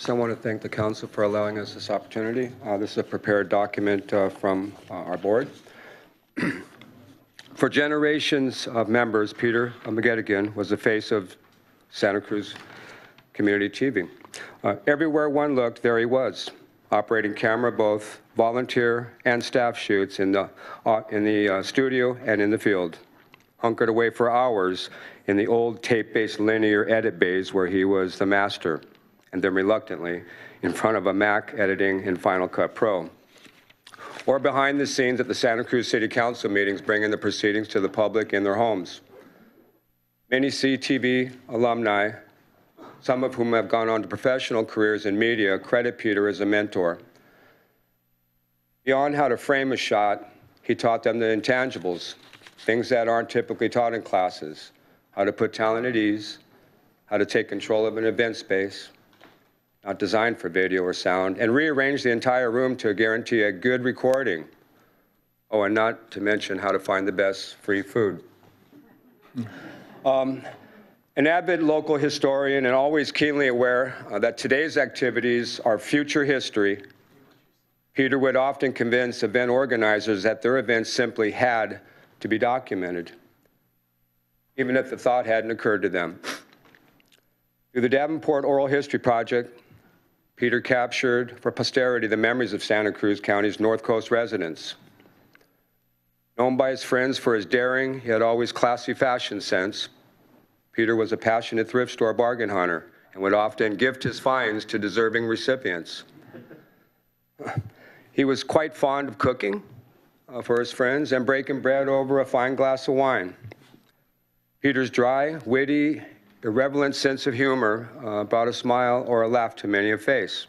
So I want to thank the council for allowing us this opportunity. Uh, This is a prepared document uh, from uh, our board. For generations of members, Peter McGettigan was the face of Santa Cruz Community TV. Uh, Everywhere one looked, there he was, operating camera, both volunteer and staff shoots in the, uh, in the uh, studio and in the field. Hunkered away for hours in the old tape-based linear edit bays where he was the master, and then reluctantly in front of a Mac editing in Final Cut Pro or behind the scenes at the Santa Cruz City Council meetings, bringing the proceedings to the public in their homes. Many CTV alumni, some of whom have gone on to professional careers in media, credit Peter as a mentor. Beyond how to frame a shot, he taught them the intangibles, things that aren't typically taught in classes, how to put talent at ease, how to take control of an event space, not designed for video or sound, and rearrange the entire room to guarantee a good recording. Oh, and not to mention how to find the best free food. Um, An avid local historian and always keenly aware uh, that today's activities are future history, Peter would often convince event organizers that their events simply had to be documented, even if the thought hadn't occurred to them. Through the Davenport Oral History Project, Peter captured for posterity the memories of Santa Cruz County's North Coast residents. Known by his friends for his daring yet always classy fashion sense, Peter was a passionate thrift store bargain hunter and would often gift his finds to deserving recipients. He was quite fond of cooking uh, for his friends and breaking bread over a fine glass of wine. Peter's dry, witty, irreverent sense of humor uh, brought a smile or a laugh to many a face.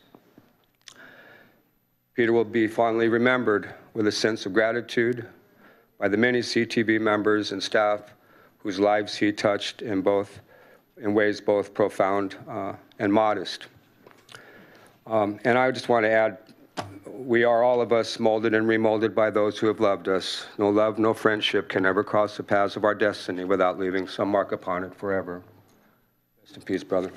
Peter will be fondly remembered with a sense of gratitude by the many CTV members and staff whose lives he touched in both in ways both profound uh, and modest. Um, and I just want to add, we are all of us molded and remolded by those who have loved us. No love, no friendship can ever cross the paths of our destiny without leaving some mark upon it forever. Rest in peace, brother.